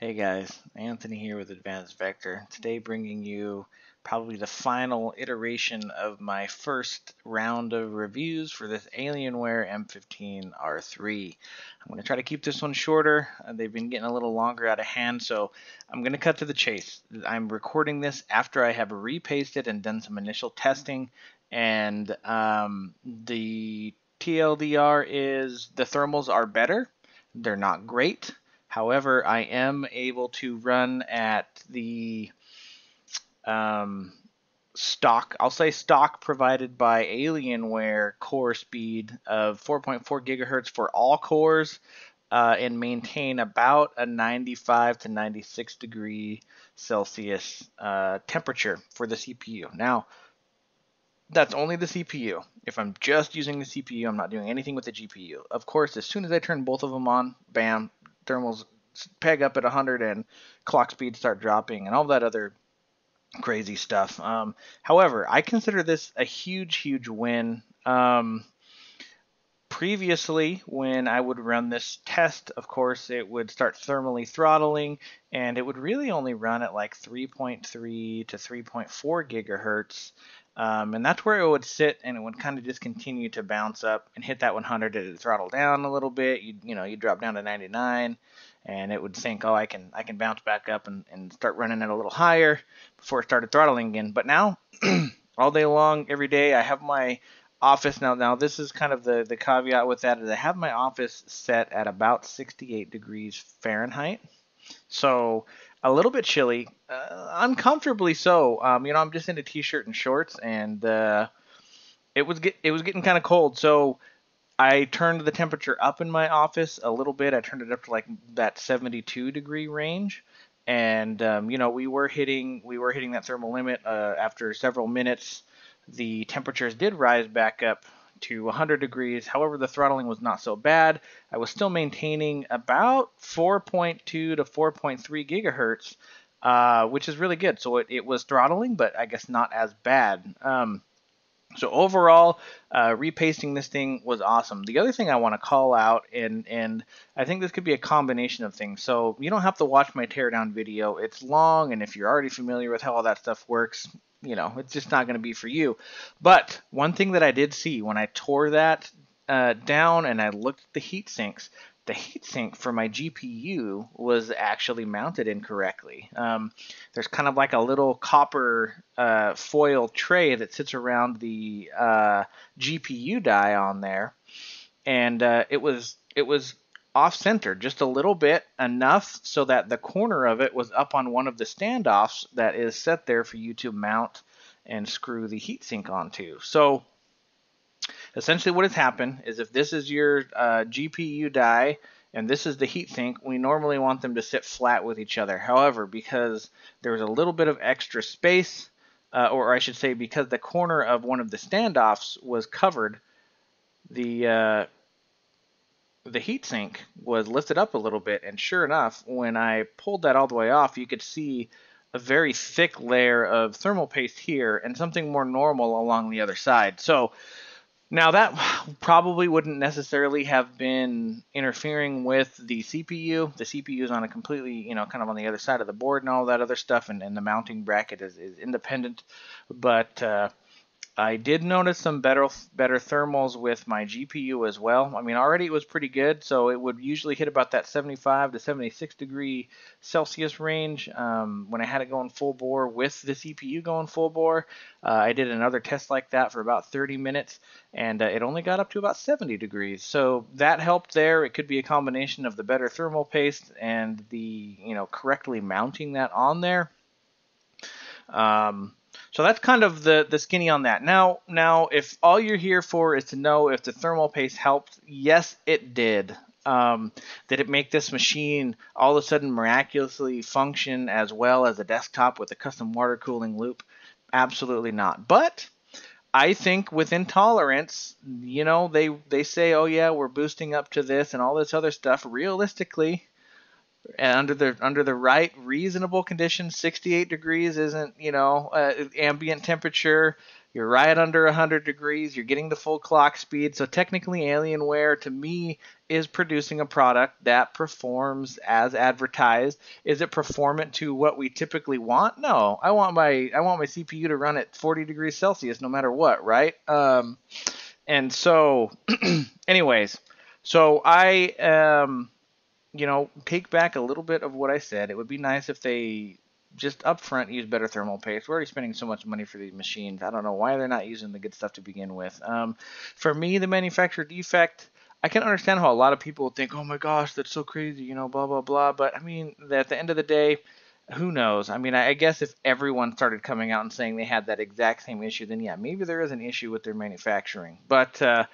Hey guys, Anthony here with Advanced Vector. Today bringing you probably the final iteration of my first round of reviews for this Alienware M15R3. I'm going to try to keep this one shorter. Uh, they've been getting a little longer out of hand, so I'm going to cut to the chase. I'm recording this after I have repasted and done some initial testing, and um, the TLDR is the thermals are better. They're not great However, I am able to run at the um, stock, I'll say stock provided by Alienware core speed of 4.4 gigahertz for all cores uh, and maintain about a 95 to 96 degree Celsius uh, temperature for the CPU. Now, that's only the CPU. If I'm just using the CPU, I'm not doing anything with the GPU. Of course, as soon as I turn both of them on, bam, thermals peg up at 100 and clock speed start dropping and all that other crazy stuff. Um, however, I consider this a huge, huge win. Um, previously, when I would run this test, of course, it would start thermally throttling and it would really only run at like 3.3 to 3.4 gigahertz. Um, and that's where it would sit and it would kind of just continue to bounce up and hit that 100 it would throttle down a little bit you you know you drop down to 99 and it would think oh I can I can bounce back up and, and start running it a little higher before it started throttling again but now all day long every day I have my office now now this is kind of the the caveat with that is I have my office set at about 68 degrees Fahrenheit so a little bit chilly, uh, uncomfortably so. Um, you know, I'm just in a t-shirt and shorts, and uh, it was get, it was getting kind of cold. So I turned the temperature up in my office a little bit. I turned it up to like that 72 degree range, and um, you know, we were hitting we were hitting that thermal limit uh, after several minutes. The temperatures did rise back up to 100 degrees. However, the throttling was not so bad. I was still maintaining about 4.2 to 4.3 gigahertz, uh, which is really good. So it, it, was throttling, but I guess not as bad. Um, so overall, uh, repasting this thing was awesome. The other thing I want to call out, and and I think this could be a combination of things. So you don't have to watch my teardown video. It's long, and if you're already familiar with how all that stuff works, you know, it's just not going to be for you. But one thing that I did see when I tore that uh, down and I looked at the heat sinks, the heatsink for my GPU was actually mounted incorrectly. Um, there's kind of like a little copper uh, foil tray that sits around the uh, GPU die on there, and uh, it was it was off center just a little bit, enough so that the corner of it was up on one of the standoffs that is set there for you to mount and screw the heatsink onto. So essentially what has happened is if this is your uh, GPU die and this is the heatsink, we normally want them to sit flat with each other. However, because there's a little bit of extra space, uh, or I should say because the corner of one of the standoffs was covered, the uh, the heatsink was lifted up a little bit, and sure enough, when I pulled that all the way off, you could see a very thick layer of thermal paste here and something more normal along the other side. So now that probably wouldn't necessarily have been interfering with the CPU. The CPU is on a completely, you know, kind of on the other side of the board and all that other stuff, and, and the mounting bracket is, is independent. But uh, I did notice some better better thermals with my GPU as well. I mean, already it was pretty good, so it would usually hit about that 75 to 76 degree Celsius range um, when I had it going full bore with the CPU going full bore. Uh, I did another test like that for about 30 minutes, and uh, it only got up to about 70 degrees. So that helped there. It could be a combination of the better thermal paste and the you know correctly mounting that on there. Um, so that's kind of the, the skinny on that. Now, now, if all you're here for is to know if the thermal paste helped, yes, it did. Um, did it make this machine all of a sudden miraculously function as well as a desktop with a custom water cooling loop? Absolutely not. But I think with intolerance, you know, they they say, oh yeah, we're boosting up to this and all this other stuff. Realistically, and under the under the right reasonable conditions 68 degrees isn't you know uh, ambient temperature You're right under 100 degrees. You're getting the full clock speed. So technically, Alienware to me is producing a product that performs as advertised. Is it performant to what we typically want? No. I want my I want my CPU to run at 40 degrees Celsius no matter what, right? Um, and so, anyways, so I um, you know, take back a little bit of what I said. It would be nice if they just upfront use better thermal paste. We're already spending so much money for these machines. I don't know why they're not using the good stuff to begin with. Um, for me, the manufacturer defect, I can understand how a lot of people think, oh my gosh, that's so crazy, you know, blah, blah, blah. But I mean, at the end of the day, who knows? I mean, I guess if everyone started coming out and saying they had that exact same issue, then yeah, maybe there is an issue with their manufacturing. But uh,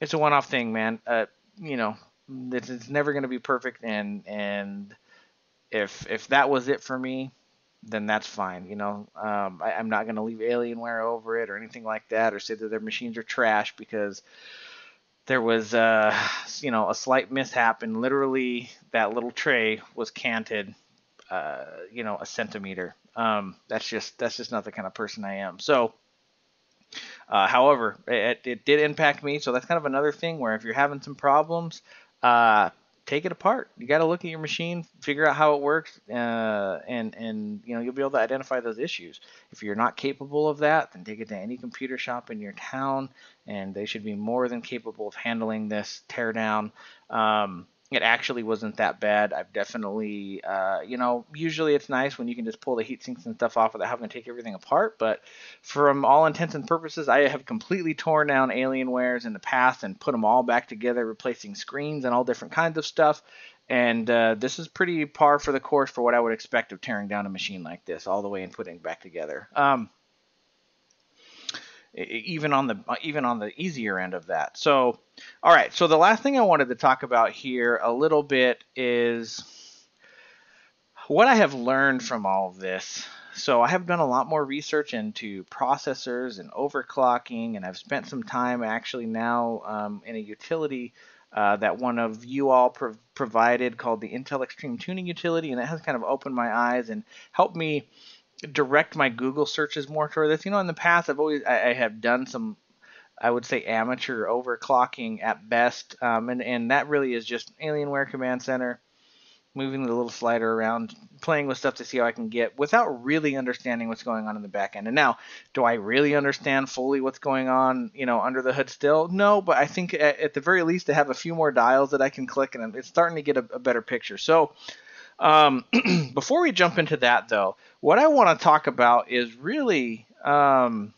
it's a one off thing, man. Uh, you know, it's, never going to be perfect. And, and, if if that was it for me, then that's fine. You know, um, I, am not going to leave Alienware over it or anything like that, or say that their machines are trash because there was, uh, you know, a slight mishap and literally that little tray was canted, uh, you know, a centimeter. Um, that's just that's just not the kind of person I am. So. Uh, however, it, it, did impact me, so that's kind of another thing where if you're having some problems, uh, take it apart. You got to look at your machine, figure out how it works, uh, and and you know you'll be able to identify those issues. If you're not capable of that, then take it to any computer shop in your town, and they should be more than capable of handling this teardown. Um, it actually wasn't that bad. I've definitely, uh, you know, usually it's nice when you can just pull the heat sinks and stuff off without having to take everything apart. But from all intents and purposes, I have completely torn down Alienwares in the past and put them all back together, replacing screens and all different kinds of stuff. And uh, this is pretty par for the course for what I would expect of tearing down a machine like this all the way and putting it back together. Um, even on the even on the easier end of that. So, all right. So the last thing I wanted to talk about here a little bit is what I have learned from all of this. So I have done a lot more research into processors and overclocking, and I've spent some time actually now um, in a utility uh, that one of you all pro provided called the Intel Extreme Tuning Utility, and that has kind of opened my eyes and helped me direct my Google searches more toward this. You know, in the past, I've always I, I have done some, I would say amateur overclocking at best, um, and and that really is just Alienware Command Center, moving the little slider around, playing with stuff to see how I can get without really understanding what's going on in the back end. And now, do I really understand fully what's going on, you know, under the hood still? No, but I think at, at the very least, to have a few more dials that I can click, and it's starting to get a, a better picture. So. Um, before we jump into that, though, what I want to talk about is really um,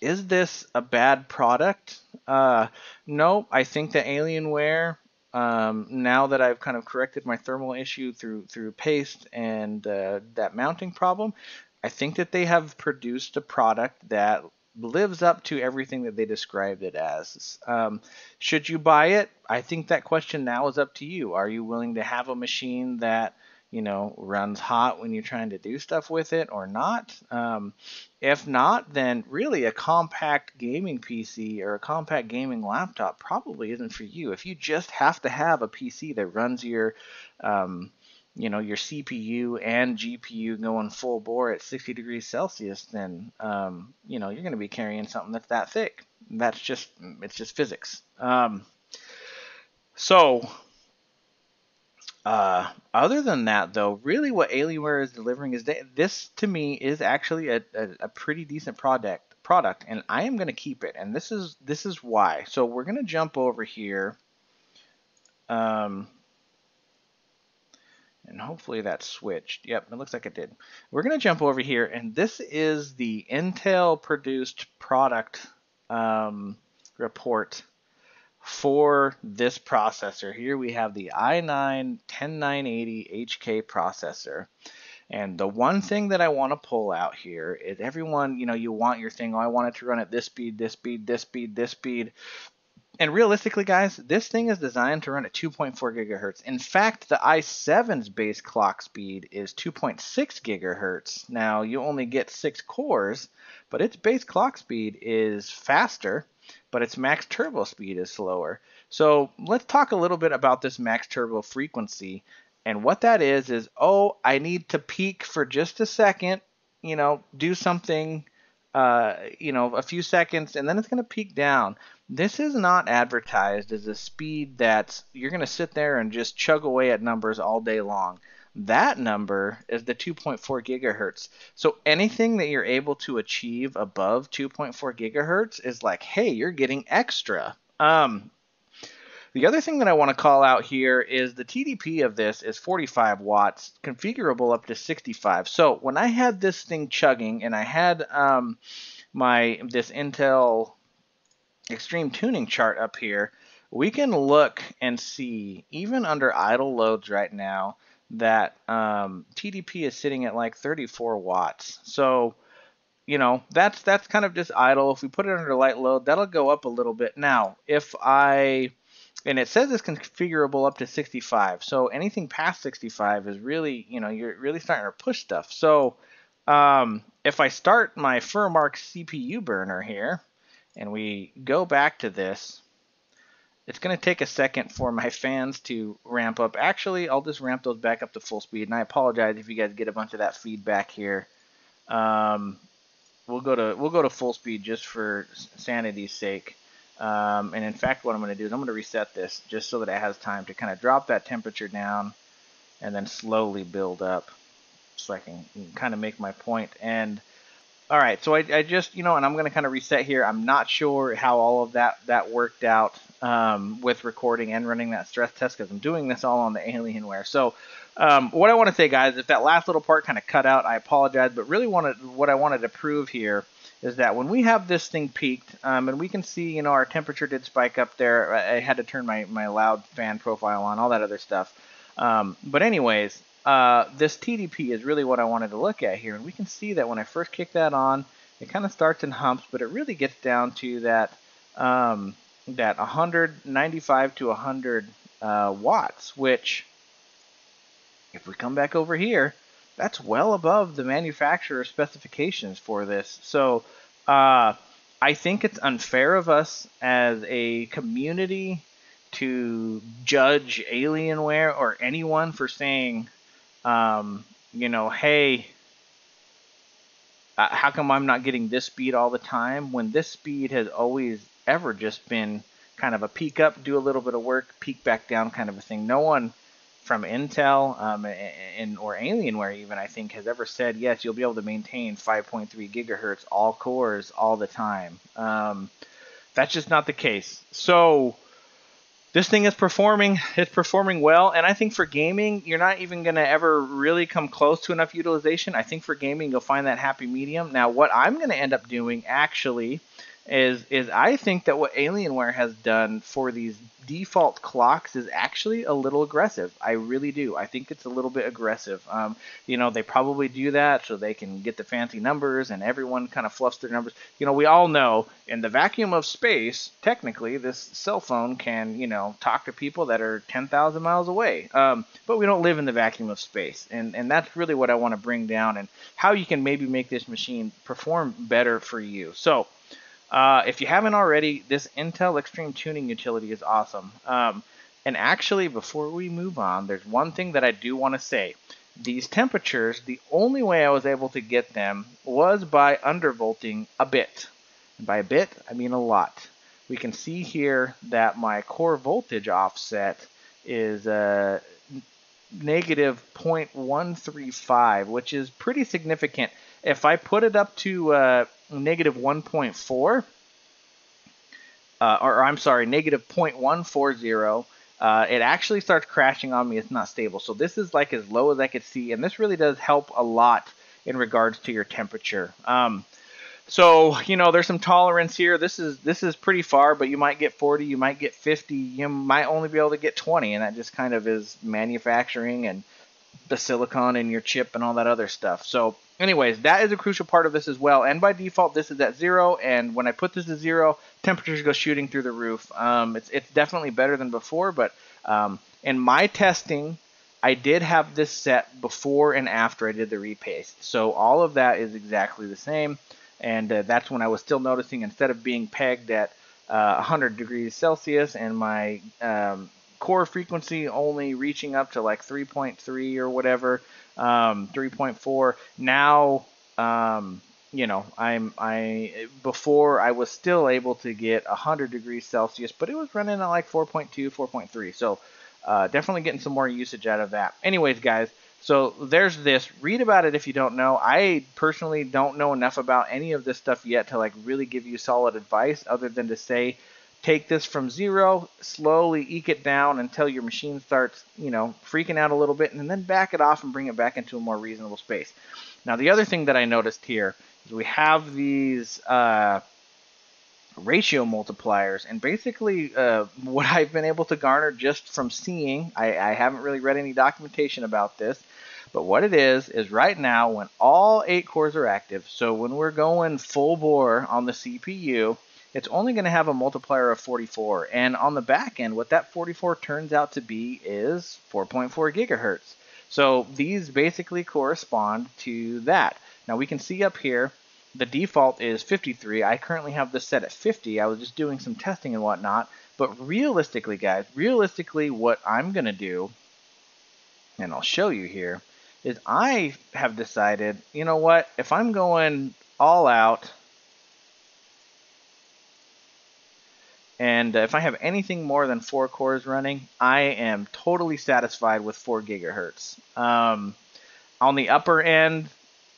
is this a bad product? Uh, no, I think that Alienware, um, now that I've kind of corrected my thermal issue through through paste and uh, that mounting problem, I think that they have produced a product that lives up to everything that they described it as. Um, should you buy it? I think that question now is up to you. Are you willing to have a machine that you know runs hot when you're trying to do stuff with it or not? Um, if not, then really a compact gaming PC or a compact gaming laptop probably isn't for you. If you just have to have a PC that runs your um, you know your CPU and GPU going full bore at 60 degrees Celsius, then um, you know you're going to be carrying something that's that thick. That's just it's just physics. Um, so uh, other than that, though, really what Alienware is delivering is that this to me is actually a, a, a pretty decent product product, and I am going to keep it. And this is this is why. So we're going to jump over here. Um, and hopefully that switched. Yep, it looks like it did. We're going to jump over here, and this is the Intel produced product um, report for this processor. Here we have the i9 10980 HK processor. And the one thing that I want to pull out here is everyone, you know, you want your thing, oh, I want it to run at this speed, this speed, this speed, this speed. And realistically, guys, this thing is designed to run at 2.4 gigahertz. In fact, the i7's base clock speed is 2.6 gigahertz. Now, you only get six cores, but its base clock speed is faster, but its max turbo speed is slower. So let's talk a little bit about this max turbo frequency. And what that is, is, oh, I need to peak for just a second, you know, do something uh, you know, a few seconds, and then it's going to peak down. This is not advertised as a speed that you're going to sit there and just chug away at numbers all day long. That number is the 2.4 gigahertz. So anything that you're able to achieve above 2.4 gigahertz is like, hey, you're getting extra. Um, the other thing that I want to call out here is the TDP of this is 45 watts, configurable up to 65. So when I had this thing chugging and I had um, my this Intel Extreme Tuning chart up here, we can look and see even under idle loads right now that um, TDP is sitting at like 34 watts. So you know that's that's kind of just idle. If we put it under light load, that'll go up a little bit. Now if I and it says it's configurable up to 65. So anything past 65 is really, you know, you're really starting to push stuff. So um, if I start my Furmark CPU burner here, and we go back to this, it's going to take a second for my fans to ramp up. Actually, I'll just ramp those back up to full speed, and I apologize if you guys get a bunch of that feedback here. Um, we'll go to we'll go to full speed just for sanity's sake. Um, and in fact, what I'm going to do is I'm going to reset this just so that it has time to kind of drop that temperature down and then slowly build up so I can kind of make my point. And all right, so I, I just, you know, and I'm going to kind of reset here. I'm not sure how all of that, that worked out um, with recording and running that stress test because I'm doing this all on the Alienware. So um, what I want to say, guys, if that last little part kind of cut out, I apologize, but really wanted what I wanted to prove here is that when we have this thing peaked, um, and we can see, you know, our temperature did spike up there. I had to turn my, my loud fan profile on, all that other stuff. Um, but anyways, uh, this TDP is really what I wanted to look at here. And we can see that when I first kick that on, it kind of starts in humps, but it really gets down to that, um, that 195 to 100 uh, watts, which if we come back over here, that's well above the manufacturer specifications for this. So uh, I think it's unfair of us as a community to judge Alienware or anyone for saying, um, you know, hey, uh, how come I'm not getting this speed all the time when this speed has always ever just been kind of a peak up, do a little bit of work, peak back down kind of a thing. No one from Intel um, and or Alienware even I think has ever said yes you'll be able to maintain 5.3 gigahertz all cores all the time. Um, that's just not the case. So this thing is performing it's performing well and I think for gaming you're not even going to ever really come close to enough utilization. I think for gaming you'll find that happy medium. Now what I'm going to end up doing actually is is I think that what Alienware has done for these default clocks is actually a little aggressive. I really do. I think it's a little bit aggressive. Um, you know, they probably do that so they can get the fancy numbers and everyone kind of fluffs their numbers. You know, we all know in the vacuum of space, technically, this cell phone can, you know, talk to people that are 10,000 miles away. Um, but we don't live in the vacuum of space. And, and that's really what I want to bring down and how you can maybe make this machine perform better for you. So, uh, if you haven't already, this Intel Extreme Tuning utility is awesome. Um, and actually, before we move on, there's one thing that I do want to say. These temperatures, the only way I was able to get them was by undervolting a bit. And by a bit, I mean a lot. We can see here that my core voltage offset is uh, negative 0.135, which is pretty significant. If I put it up to uh, negative 1.4, uh, or, I'm sorry, negative 0.140, uh, it actually starts crashing on me. It's not stable. So this is like as low as I could see, and this really does help a lot in regards to your temperature. Um, so you know there's some tolerance here. This is this is pretty far, but you might get 40, you might get 50, you might only be able to get 20, and that just kind of is manufacturing and the silicon in your chip and all that other stuff. So anyways, that is a crucial part of this as well. And by default, this is at zero. And when I put this to zero, temperatures go shooting through the roof. Um, it's, it's definitely better than before. But um, in my testing, I did have this set before and after I did the repaste. So all of that is exactly the same. And uh, that's when I was still noticing instead of being pegged at uh, 100 degrees Celsius and my um, core frequency only reaching up to like 3.3 or whatever, um, 3.4. Now, um, you know, I'm I before I was still able to get 100 degrees Celsius, but it was running at like 4.2, 4.3. So uh, definitely getting some more usage out of that. Anyways, guys, so there's this. Read about it if you don't know. I personally don't know enough about any of this stuff yet to like really give you solid advice, other than to say take this from zero, slowly eke it down until your machine starts, you know, freaking out a little bit, and then back it off and bring it back into a more reasonable space. Now, the other thing that I noticed here is we have these uh, ratio multipliers, and basically uh, what I've been able to garner just from seeing, I, I haven't really read any documentation about this, but what it is, is right now when all eight cores are active, so when we're going full bore on the CPU, it's only going to have a multiplier of 44. And on the back end, what that 44 turns out to be is 4.4 gigahertz. So these basically correspond to that. Now we can see up here, the default is 53. I currently have this set at 50. I was just doing some testing and whatnot. But realistically, guys, realistically, what I'm going to do, and I'll show you here, is I have decided, you know what, if I'm going all out, and if I have anything more than four cores running, I am totally satisfied with four gigahertz. Um, on the upper end,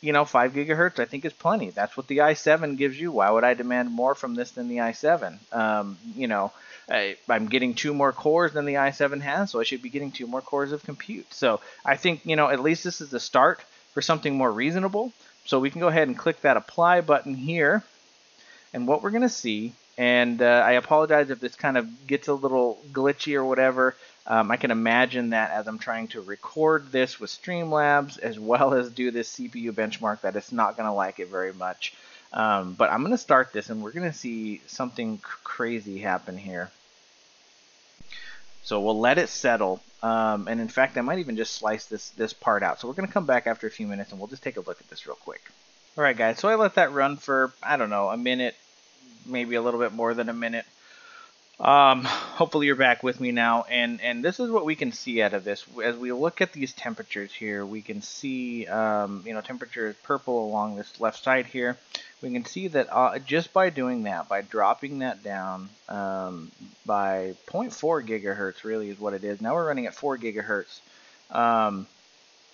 you know, 5 gigahertz I think is plenty. That's what the i7 gives you. Why would I demand more from this than the i7? Um, you know, I, am getting two more cores than the i7 has, so I should be getting two more cores of compute. So I think, you know, at least this is the start for something more reasonable. So we can go ahead and click that apply button here. And what we're going to see, and uh, I apologize if this kind of gets a little glitchy or whatever. Um, I can imagine that as I'm trying to record this with Streamlabs as well as do this CPU benchmark that it's not going to like it very much. Um, but I'm going to start this and we're going to see something crazy happen here. So we'll let it settle. Um, and in fact, I might even just slice this, this part out. So we're going to come back after a few minutes and we'll just take a look at this real quick. All right, guys. So I let that run for, I don't know, a minute, maybe a little bit more than a minute. Um, hopefully you're back with me now, and and this is what we can see out of this. As we look at these temperatures here, we can see, um, you know, temperature is purple along this left side here. We can see that uh, just by doing that, by dropping that down um, by 0.4 gigahertz, really is what it is. Now we're running at 4 gigahertz um,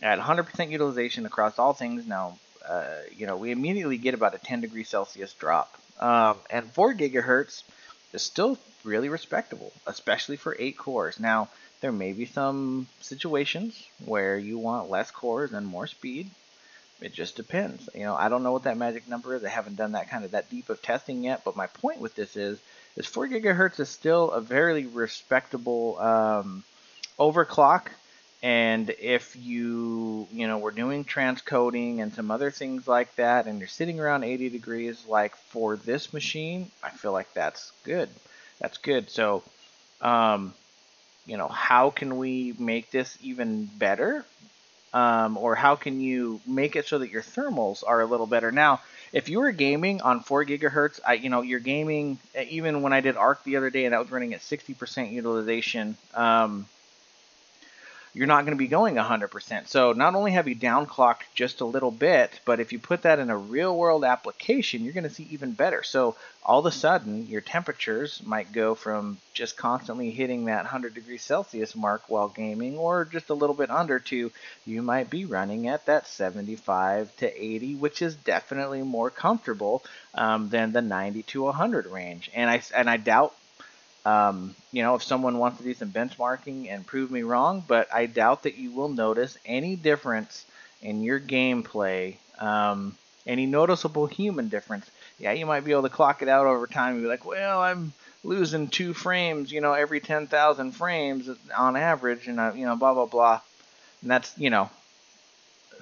at 100% utilization across all things. Now, uh, you know, we immediately get about a 10 degree Celsius drop, um, and 4 gigahertz is still really respectable, especially for eight cores. Now, there may be some situations where you want less cores and more speed. It just depends. You know, I don't know what that magic number is. I haven't done that kind of that deep of testing yet. But my point with this is, is 4 gigahertz is still a very respectable um, overclock. And if you, you know, we're doing transcoding and some other things like that, and you're sitting around 80 degrees, like for this machine, I feel like that's good. That's good. So, um, you know, how can we make this even better? Um, or how can you make it so that your thermals are a little better? Now, if you were gaming on 4 gigahertz, I, you know, you're gaming, even when I did ARK the other day and that was running at 60% utilization, um, you're not going to be going 100%. So not only have you downclocked just a little bit, but if you put that in a real world application, you're going to see even better. So all of a sudden, your temperatures might go from just constantly hitting that 100 degrees Celsius mark while gaming, or just a little bit under, to you might be running at that 75 to 80, which is definitely more comfortable um, than the 90 to 100 range. And I and I doubt um, you know, if someone wants to do some benchmarking and prove me wrong, but I doubt that you will notice any difference in your gameplay, um, any noticeable human difference. Yeah, you might be able to clock it out over time and be like, well, I'm losing two frames, you know, every 10,000 frames on average, and, uh, you know, blah, blah, blah. And that's, you know,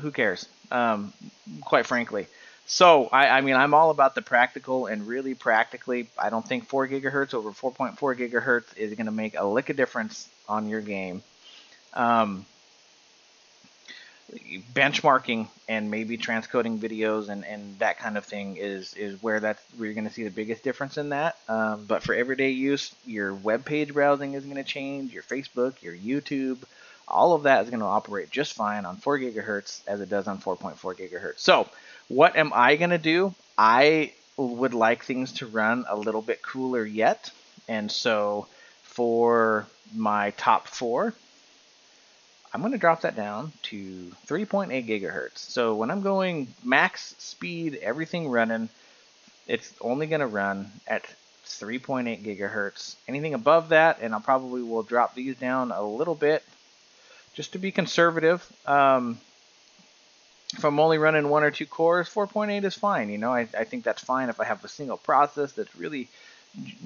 who cares, um, quite frankly. So, I, I, mean, I'm all about the practical, and really practically, I don't think 4 gigahertz over 4.4 gigahertz is going to make a lick of difference on your game. Um, benchmarking and maybe transcoding videos and, and that kind of thing is is where that's where you're going to see the biggest difference in that. Um, but for everyday use, your web page browsing is going to change, your Facebook, your YouTube, all of that is going to operate just fine on 4 gigahertz as it does on 4.4 gigahertz. So what am I going to do? I would like things to run a little bit cooler yet. And so for my top four, I'm going to drop that down to 3.8 gigahertz. So when I'm going max speed, everything running, it's only going to run at 3.8 gigahertz. Anything above that, and I probably will drop these down a little bit just to be conservative. Um, if I'm only running one or two cores, 4.8 is fine. You know, I, I think that's fine if I have a single process that's really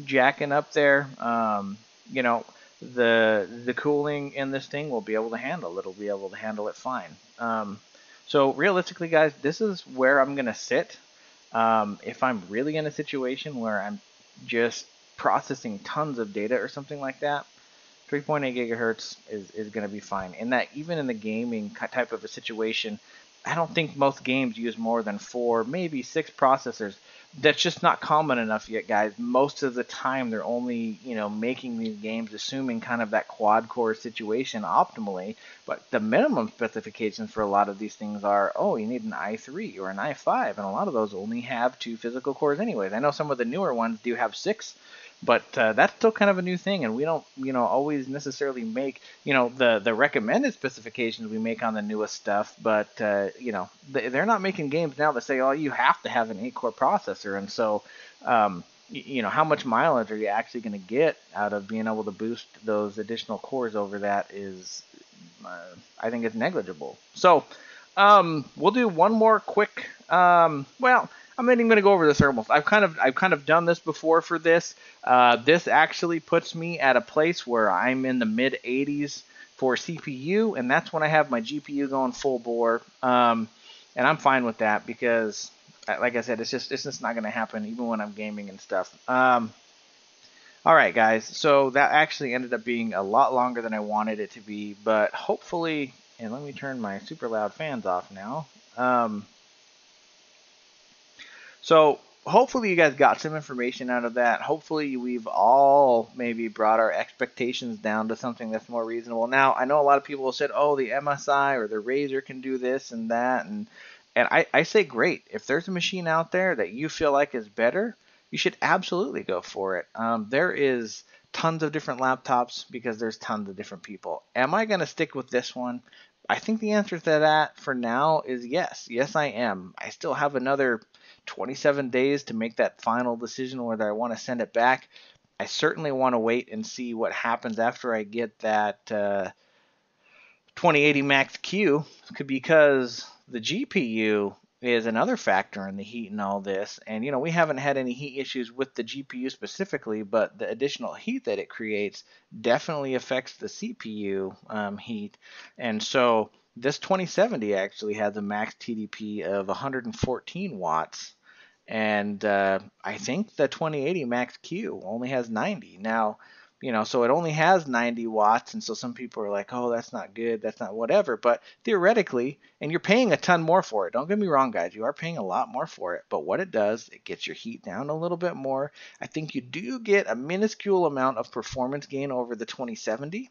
jacking up there. Um, you know, the the cooling in this thing will be able to handle. It'll be able to handle it fine. Um, so realistically, guys, this is where I'm gonna sit. Um, if I'm really in a situation where I'm just processing tons of data or something like that, 3.8 gigahertz is, is going to be fine. In that, even in the gaming type of a situation, I don't think most games use more than four, maybe six processors. That's just not common enough yet, guys. Most of the time, they're only, you know, making these games assuming kind of that quad core situation optimally. But the minimum specifications for a lot of these things are, oh, you need an i3 or an i5, and a lot of those only have two physical cores, anyways. I know some of the newer ones do have six but uh, that's still kind of a new thing and we don't you know always necessarily make you know the the recommended specifications we make on the newest stuff but uh, you know they're not making games now that say oh you have to have an 8 core processor. And so um, you know how much mileage are you actually going to get out of being able to boost those additional cores over that is uh, i think it's negligible. So um, we'll do one more quick um, well I'm not even going to go over the thermals. I've kind of I've kind of done this before for this. Uh, this actually puts me at a place where I'm in the mid 80s for CPU, and that's when I have my GPU going full bore. Um, and I'm fine with that because, uh, like I said, it's just it's just not going to happen even when I'm gaming and stuff. Um, all right, guys. So that actually ended up being a lot longer than I wanted it to be, but hopefully, and let me turn my super loud fans off now. Um, so hopefully you guys got some information out of that. Hopefully we've all maybe brought our expectations down to something that's more reasonable. Now I know a lot of people said, "Oh, the MSI or the Razer can do this and that," and and I, I say great. If there's a machine out there that you feel like is better, you should absolutely go for it. Um, there is tons of different laptops because there's tons of different people. Am I going to stick with this one? I think the answer to that for now is yes. Yes, I am. I still have another 27 days to make that final decision whether I want to send it back. I certainly want to wait and see what happens after I get that uh, 2080 Max Q because the GPU is another factor in the heat and all this. And, you know, we haven't had any heat issues with the GPU specifically, but the additional heat that it creates definitely affects the CPU um, heat. And so this 2070 actually has a max TDP of 114 watts, and uh, I think the 2080 Max Q only has 90. Now, you know, so it only has 90 watts, and so some people are like, oh, that's not good, that's not whatever. But theoretically, and you're paying a ton more for it. Don't get me wrong, guys, you are paying a lot more for it. But what it does, it gets your heat down a little bit more. I think you do get a minuscule amount of performance gain over the 2070.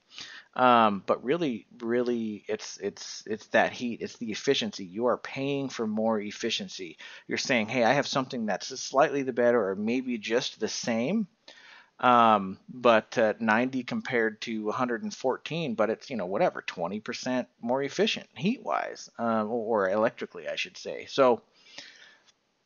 Um, but really, really, it's it's it's that heat, it's the efficiency. You are paying for more efficiency. You're saying, hey, I have something that's slightly the better, or maybe just the same um, but uh, 90 compared to 114, but it's you know whatever 20% more efficient heat wise um, or electrically, I should say. So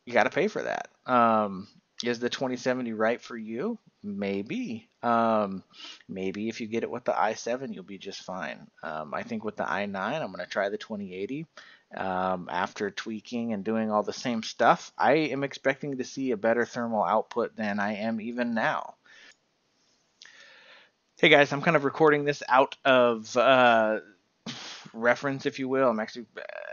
you got to pay for that. Um, is the 2070 right for you? Maybe. Um, maybe if you get it with the i7, you'll be just fine. Um, I think with the i9, I'm going to try the 2080. Um, after tweaking and doing all the same stuff, I am expecting to see a better thermal output than I am even now. Hey guys, I'm kind of recording this out of uh, reference, if you will. I'm actually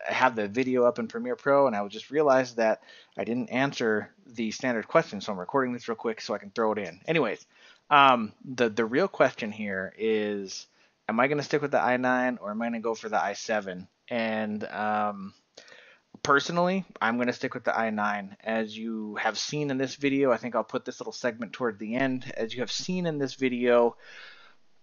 I have the video up in Premiere Pro, and I just realized that I didn't answer the standard question, so I'm recording this real quick so I can throw it in. Anyways, um, the the real question here is, am I going to stick with the i9 or am I going to go for the i7? And um, personally, I'm going to stick with the i9. As you have seen in this video, I think I'll put this little segment toward the end. As you have seen in this video,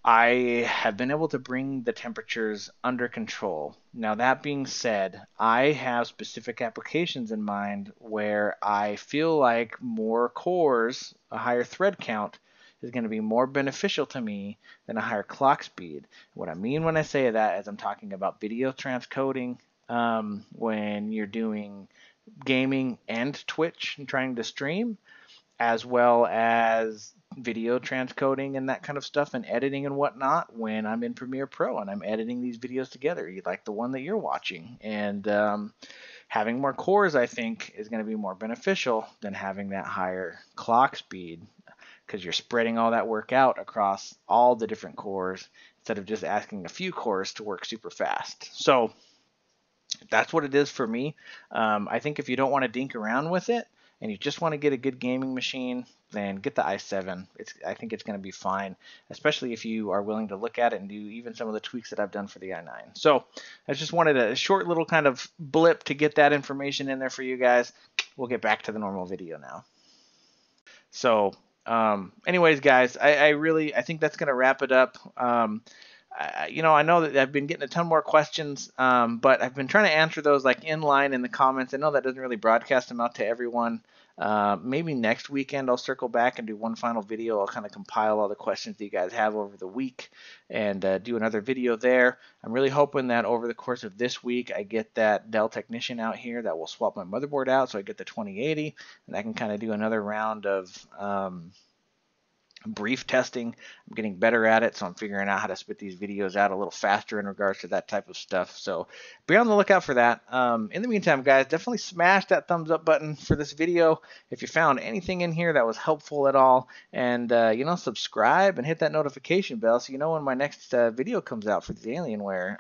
I have been able to bring the temperatures under control. Now, that being said, I have specific applications in mind where I feel like more cores, a higher thread count, is going to be more beneficial to me than a higher clock speed. What I mean when I say that is I'm talking about video transcoding um, when you're doing gaming and Twitch and trying to stream, as well as video transcoding and that kind of stuff and editing and whatnot when I'm in Premiere Pro and I'm editing these videos together, like the one that you're watching. And um, having more cores, I think, is going to be more beneficial than having that higher clock speed because you're spreading all that work out across all the different cores instead of just asking a few cores to work super fast. So that's what it is for me. Um, I think if you don't want to dink around with it, and you just want to get a good gaming machine, then get the i7. It's I think it's going to be fine, especially if you are willing to look at it and do even some of the tweaks that I've done for the i9. So I just wanted a short little kind of blip to get that information in there for you guys. We'll get back to the normal video now. So, um, anyways, guys, I, I, really I think that's going to wrap it up. Um, I, you know, I know that I've been getting a ton more questions, um, but I've been trying to answer those like in line in the comments. I know that doesn't really broadcast them out to everyone. Uh, maybe next weekend I'll circle back and do one final video. I'll kind of compile all the questions that you guys have over the week and uh, do another video there. I'm really hoping that over the course of this week I get that Dell technician out here that will swap my motherboard out so I get the 2080 and I can kind of do another round of um, brief testing. I'm getting better at it, so I'm figuring out how to spit these videos out a little faster in regards to that type of stuff. So be on the lookout for that. Um, in the meantime, guys, definitely smash that thumbs up button for this video if you found anything in here that was helpful at all. And, uh, you know, subscribe and hit that notification bell so you know when my next uh, video comes out for the Alienware.